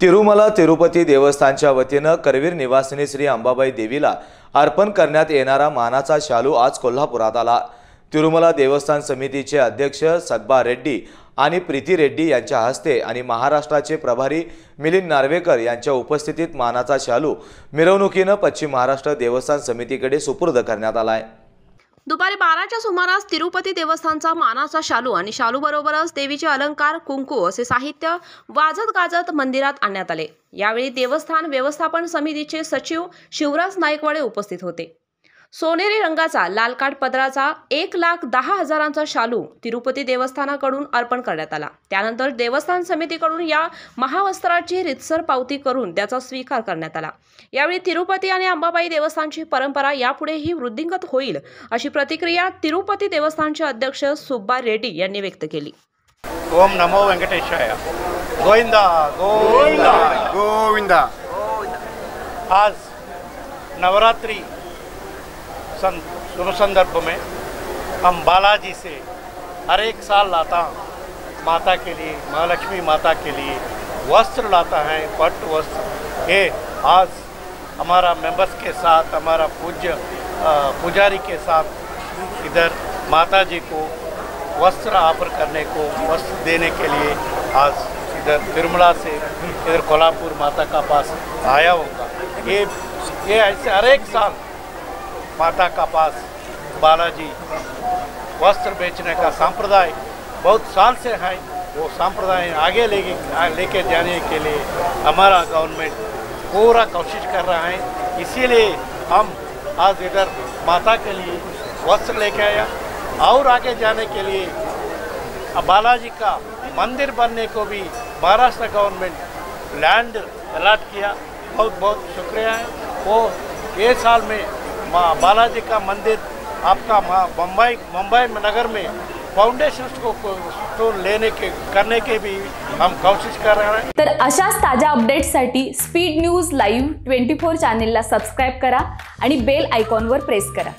तिरुमला तिरुपती देवस्थानच्या वतीनं करवीर निवासिनी श्री अंबाबाई देवीला अर्पण करण्यात येणारा मानाचा शालू आज कोल्हापुरात आला. तिरुमला देवस्थान समितीचे अध्यक्ष सद्बा रेड्डी आणि प्रीती रेड्डी यांच्या हस्ते आणि महाराष्ट्राचे प्रभारी मिलिंद नार्वेकर यांच्या उपस्थितीत मानाचा शालू मिरवणुकीनं पश्चिम महाराष्ट्र देवस्थान समितीकडे सुपूर्द करण्यात आला आहे दुपारी बाराच्या सुमारास तिरुपती देवस्थानचा मानाचा शालू आणि शालू बरोबरच देवीचे अलंकार कुंकू असे साहित्य वाजत गाजत मंदिरात आणण्यात आले. यावेळी देवस्थान व्यवस्थापन समितीचे सचिव शिवराज नाईकवाडे उपस्थित होते. सोनेरी रंगाचा लालकाठ पदराचा एक लाख दहा हजारांचा शालू तिरुपती देवस्थानाकडून अर्पण करण्यात आला. त्यानंतर देवस्थान समितीकडून या महावस्त्राची रितसर पावती करून त्याचा स्वीकार करण्यात आला. यावेळी तिरुपती आणि अंबाबाई देवस्थानची परंपरा यापुढेही वृद्धिंगत होईल अशी प्रतिक्रिया तिरुपती देवस्थानचे अध्यक्ष सुब्बा रेड्डी यांनी व्यक्त केली. ओम नमो वेंकटेशाय. गोविंदा गोविंदा. गोविंदा. आज नवरात्रि शुभ संदर्भ में, हम बालाजी से हर एक साल लाता माता के लिए, महालक्ष्मी माता के लिए वस्त्र लाता है, पट्ट वस्त्र। ये आज हमारा मेंबर्स के साथ, हमारा पूज्य पुजारी के साथ इधर माता जी को वस्त्र ऑफ़र करने को, वस्त्र देने के लिए आज इधर तिरुमला से इधर कोल्हापुर माता का पास आया होगा। ये ये ऐसे हर एक साल माता का पास बालाजी वस्त्र बेचने का सांप्रदाय बहुत साल से है। वो सांप्रदाय आगे लेके लेके जाने के लिए हमारा गवर्नमेंट पूरा कोशिश कर रहा है। इसीलिए हम आज इधर माता के लिए वस्त्र लेके आया और आगे जाने के लिए बालाजी का मंदिर बनने को भी महाराष्ट्र गवर्नमेंट लैंड अलाट किया। बहुत बहुत शुक्रिया है। वो ये साल में माँ बालाजी का मंदिर आपका मुंबई मुंबई नगर में फाउंडेशन को को लेने के करने के भी हम कोशिश कर रहे हैं। तर अशाच ताज्या अपडेट्ससाठी speed news live twenty four चॅनेलला सबस्क्राईब करा आणि बेल आयकॉनवर प्रेस करा.